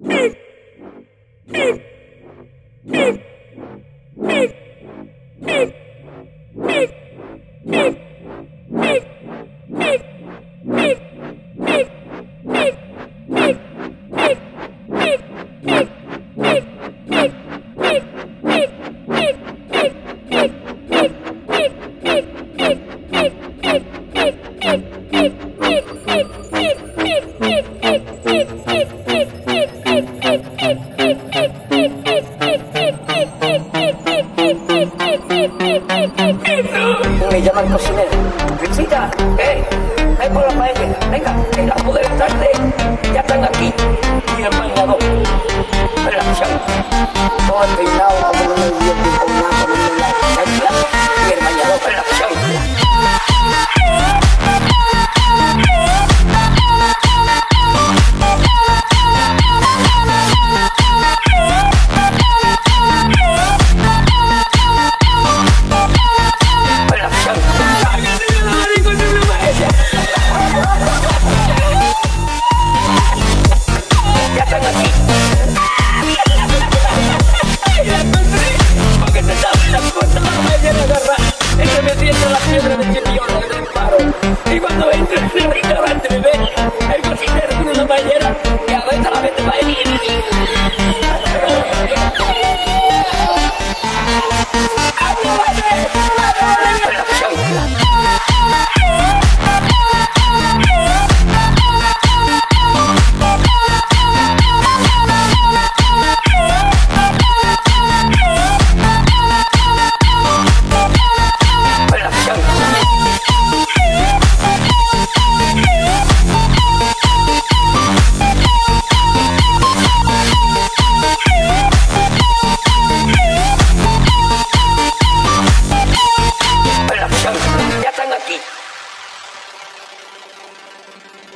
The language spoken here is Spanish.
Beep. Beep. Me llama el cocinero. Risita, eh, ven por la paella. Venga, que las mujeres tarde ya están aquí. Y el bañador. Relación. Todo el peinado, la piedra de chipiola en el paro. Y cuando entra en el restaurante me ve el cocinero con una paellera y aguanta la vete paella. Relación.